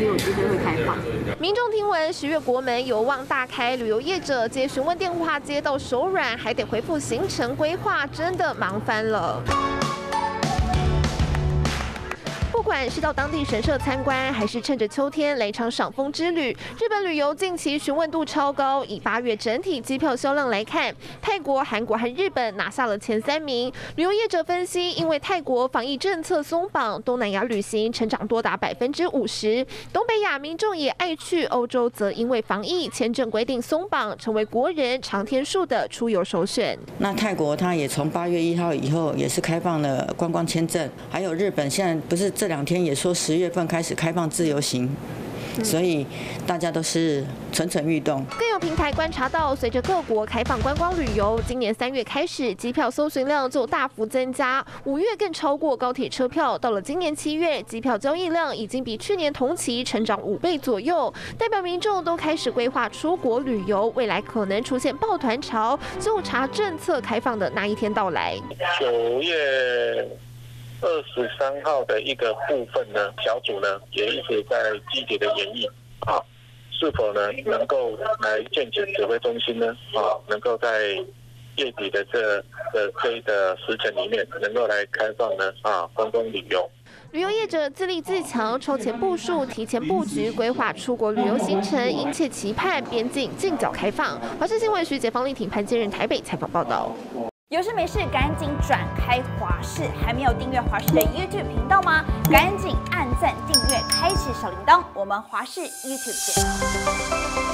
有机会会开放民众听闻十月国门有望大开旅游业者接询问电话接到手软还得回复行程规划真的忙翻了。不管是到当地神社参观，还是趁着秋天来场赏枫之旅，日本旅游近期询问度超高。以八月整体机票销量来看，泰国、韩国和日本拿下了前三名。旅游业者分析，因为泰国防疫政策松绑，东南亚旅行成长多达百分之五十。东北亚民众也爱去，欧洲则因为防疫签证规定松绑，成为国人长天数的出游首选。那泰国它也从八月一号以后也是开放了观光签证，还有日本现在不是这。两天也说十月份开始开放自由行，所以大家都是蠢蠢欲动。更有平台观察到，随着各国开放观光旅游，今年三月开始机票搜寻量就大幅增加，五月更超过高铁车票。到了今年七月，机票交易量已经比去年同期成长五倍左右，代表民众都开始规划出国旅游，未来可能出现抱团潮，就查政策开放的那一天到来。九月。二十三号的一个部分呢，小组呢也一直在积极的演绎啊，是否呢能够来建起指挥中心呢？啊，能够在月底的这呃这一个时辰里面，能够来开放呢啊观光旅游。旅游业者自立自强，超前部署，提前布局，规划出国旅游行程，殷切期盼边境尽早开放。华视新闻徐杰方立婷潘建任台北采访报道。有事没事，赶紧转开华视。还没有订阅华视的 YouTube 频道吗？赶紧按赞、订阅、开启小铃铛。我们华视 YouTube 见。